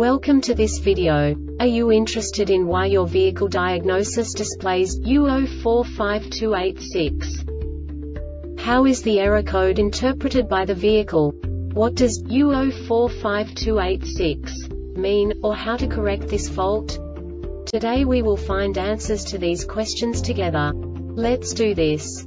Welcome to this video. Are you interested in why your vehicle diagnosis displays U045286? How is the error code interpreted by the vehicle? What does U045286 mean, or how to correct this fault? Today we will find answers to these questions together. Let's do this.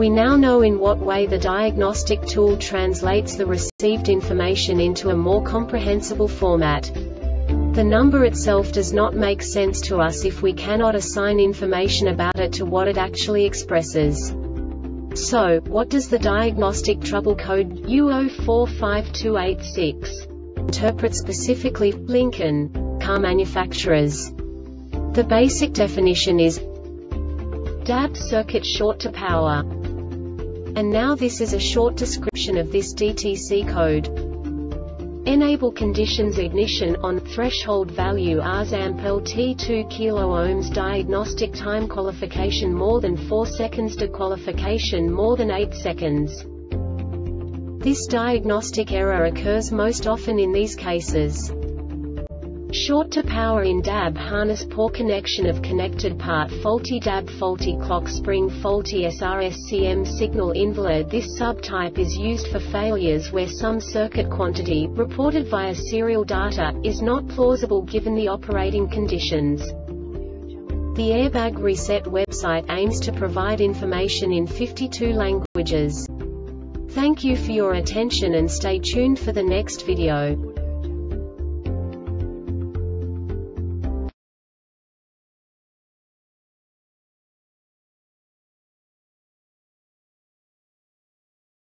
We now know in what way the diagnostic tool translates the received information into a more comprehensible format. The number itself does not make sense to us if we cannot assign information about it to what it actually expresses. So, what does the diagnostic trouble code U045286 interpret specifically, Lincoln, car manufacturers? The basic definition is DAB circuit short to power. And now this is a short description of this DTC code. Enable conditions ignition on threshold value Rs amp LT 2 kilo ohms diagnostic time qualification more than 4 seconds de-qualification more than 8 seconds. This diagnostic error occurs most often in these cases. Short to power in DAB harness poor connection of connected part faulty DAB faulty clock spring faulty SRSCM signal invalid This subtype is used for failures where some circuit quantity, reported via serial data, is not plausible given the operating conditions. The Airbag Reset website aims to provide information in 52 languages. Thank you for your attention and stay tuned for the next video.